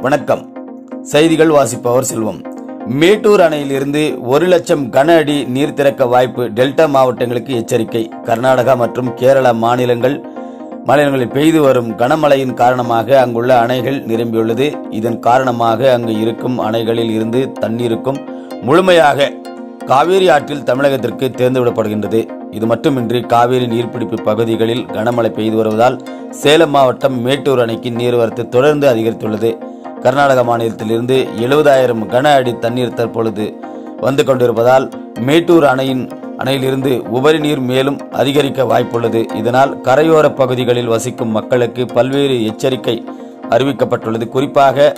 வணக்கம். செய்திகள் வாசிப்பவர் செல்வம். மேட்டூர் அணையிலிருந்து ஒரு லட்சம் கன அடி நீர் திறக்க வாய்ப்பு டெல்டா மாவட்டங்களுக்கு எச்சரிக்கை. கர்நாடகா மற்றும் கேரள மாநிலங்கள் மாநிலங்களில் பெய்து வரும் கனமழையின் காரணமாக அங்குள்ள அணைகள் நிரம்பியுள்ளது. இதன் காரணமாக அங்கு இருக்கும் அணைகளில் இருந்து தண்ணீருக்கும் முழுமையாக காவேரி ஆற்றில் தமிழகத்திற்கு தேர்ந்துவிடப்படுகின்றது. இது மட்டுமின்றி காவேரி நீர்பிடிப்பு பகுதிகளில் கனமழை பெய்து வருவதால் சேலம் மாவட்டம் மேட்டூர் அணைக்கு நீர்வரத்து தொடர்ந்து அதிகரித்துள்ளது. கர்நாடக மாநிலத்திலிருந்து எழுபதாயிரம் கன அடி தண்ணீர் தற்பொழுது வந்து கொண்டிருப்பதால் மேட்டூர் அணையின் அணையிலிருந்து உபரி நீர் மேலும் அதிகரிக்க வாய்ப்புள்ளது. இதனால் கரையோர பகுதிகளில் வசிக்கும் மக்களுக்கு பல்வேறு எச்சரிக்கை அறிவிக்கப்பட்டுள்ளது. குறிப்பாக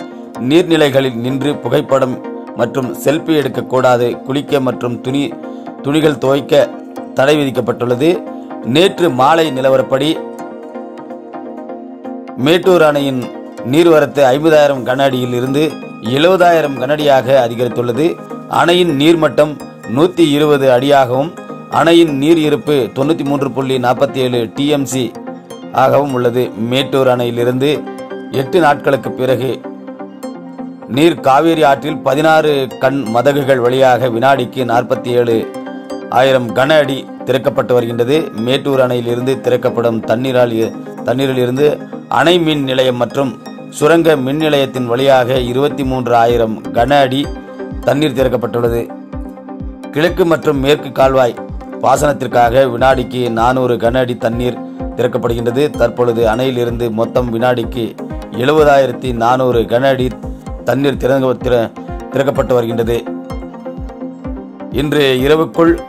நீர்நிலைகளில் நின்று புகைப்படம் மற்றும் செல்ஃபி எடுக்கக்கூடாது குளிக்க மற்றும் துணி துணிகள் துவைக்க தடை விதிக்கப்பட்டுள்ளது. நேற்று மாலை நிலவரப்படி மேட்டூர் அணையின் நீர்வரத்து ஐம்பதாயிரம் கன அடியில் இருந்து எழுபதாயிரம் கனஅடியாக அதிகரித்துள்ளது. அணையின் நீர்மட்டம் நூத்தி இருபது அடியாகவும் அணையின் நீர் இருப்பு தொண்ணூத்தி மூன்று புள்ளி நாற்பத்தி ஏழு டிஎம்சி ஆகவும் உள்ளது. மேட்டூர் அணையிலிருந்து எட்டு நாட்களுக்கு பிறகு நீர் காவேரி ஆற்றில் பதினாறு கண் மதகுகள் வழியாக வினாடிக்கு நாற்பத்தி ஏழு ஆயிரம் கன அடி திறக்கப்பட்டு வருகின்றது. மேட்டூர் அணையிலிருந்து திறக்கப்படும் தண்ணீரால் தண்ணீரில் இருந்து அணை மின் நிலையம் மற்றும் சுரங்க மின் நிலையத்தின் வழியாக இருபத்தி மூன்று ஆயிரம் கன அடி தண்ணீர் திறக்கப்பட்டுள்ளது. கிழக்கு மற்றும் மேற்கு கால்வாய் பாசனத்திற்காக வினாடிக்கு நானூறு கன அடி தண்ணீர் திறக்கப்படுகின்றது. தற்பொழுது அணையிலிருந்து மொத்தம் வினாடிக்கு எழுபதாயிரத்தி நானூறு கன அடி தண்ணீர் திறங்க திற- திறக்கப்பட்டு வருகின்றது. இன்று இரவுக்குள்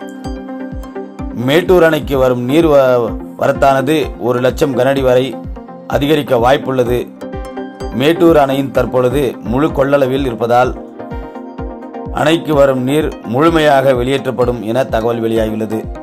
மேட்டூர் அணைக்கு வரும் நீர் வ- வரத்தானது ஒரு லட்சம் கனஅடி வரை அதிகரிக்க வாய்ப்புள்ளது. மேட்டூர் அணையின் தற்பொழுது முழு கொள்ளளவில் இருப்பதால் அணைக்கு வரும் நீர் முழுமையாக வெளியேற்றப்படும் என தகவல் வெளியாகியுள்ளது.